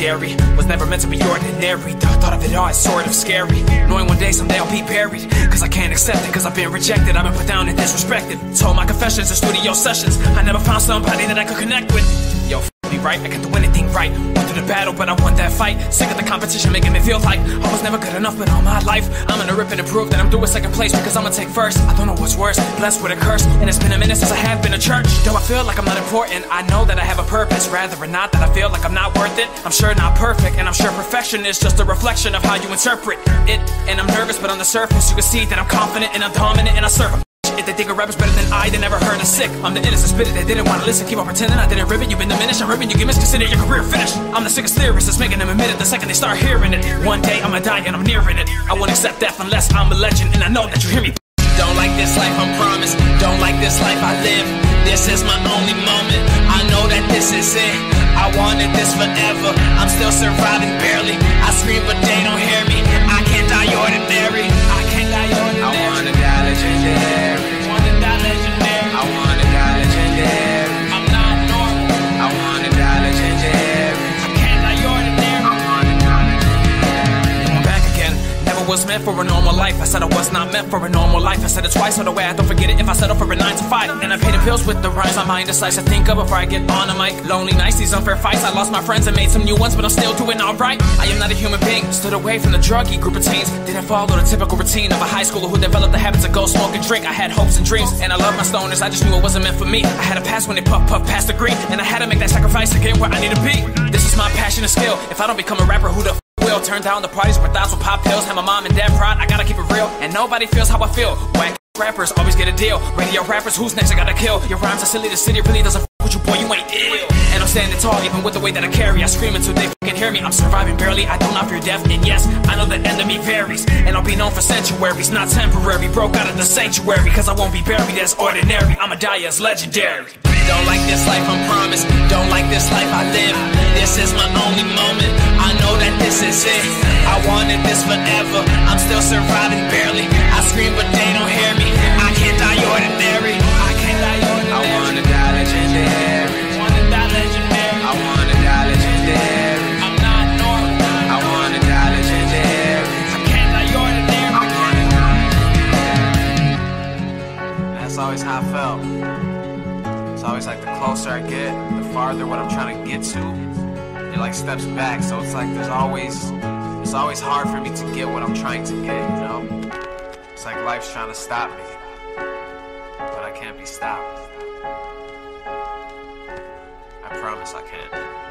legendary. Was never meant to be ordinary. Th- thought of it all as sort of scary. Knowing one day someday I'll be buried. Cause I can't accept it, cause I've been rejected. I've been put down and disrespected. Told my confessions in studio sessions. I never found somebody that I could connect with. Yo, me right, I got to win anything right. Went through the battle, but I won that fight. Sick of the competition making me feel like I was never good enough, but all my life I'm gonna rip and prove that I'm through doing second place because I'm gonna take first. I don't know what's worse, blessed with a curse. And it's been a minute since I have been to church. Though I feel like I'm not important, I know that I have a purpose. Rather or not that I feel like I'm not worth it. I'm sure not perfect, and I'm sure perfection is just a reflection of how you interpret it. And I'm nervous, but on the surface, you can see that I'm confident and I'm dominant and I serve. They think a rapper's better than I, they never heard a Sik. I'm the innocent spirit, they didn't wanna listen. Keep on pretending I didn't rip it. You've been diminished, I'm ripping you, get misconsider your career finished. I'm the sickest theorist that's making them admit it the second they start hearing it. One day I'ma die and I'm nearing it. I won't accept death unless I'm a legend, and I know that you hear me. Don't like this life, I'm promised. Don't like this life I live. This is my only moment. I know that this is it. I wanted this forever. I'm still surviving barely. I scream, but they don't hear me. Was meant for a normal life. I said I was not meant for a normal life. I said it twice, so the way I don't forget it if I settle for a 9 to 5. And I pay the bills with the rhymes. My mind decides to think of before I get on a mic. Lonely nights, these unfair fights. I lost my friends and made some new ones, but I'm still doing alright. I am not a human being. Stood away from the druggy group of teens. Didn't follow the typical routine of a high schooler who developed the habit to go smoke and drink. I had hopes and dreams, and I love my stoners. I just knew it wasn't meant for me. I had a pass when they puff puff past the green, and I had to make that sacrifice to get where I need to be. This is my passion and skill. If I don't become a rapper, who the f- will turn down the parties where thoughts will pop pills? Have my mom and dad proud. I gotta keep it real, and nobody feels how I feel. Whack rappers always get a deal. Radio rappers, who's next? I gotta kill. Your rhymes are silly. The city really doesn't f- with you, boy. You ain't ill. And I'm standing tall, even with the way that I carry. I scream until they me. I'm surviving barely. I do not fear death, and yes, I know the enemy varies. And I'll be known for centuries, not temporary. Broke out of the sanctuary, cause I won't be buried as ordinary. I'ma die as legendary. Don't like this life, I'm promised. Don't like this life I live. This is my only moment. I know that this is it. I wanted this forever. I'm still surviving barely. I I felt. It's always like the closer I get, the farther what I'm trying to get to, it like steps back. So it's like there's always, it's always hard for me to get what I'm trying to get. You know, it's like life's trying to stop me, but I can't be stopped. I promise I can't.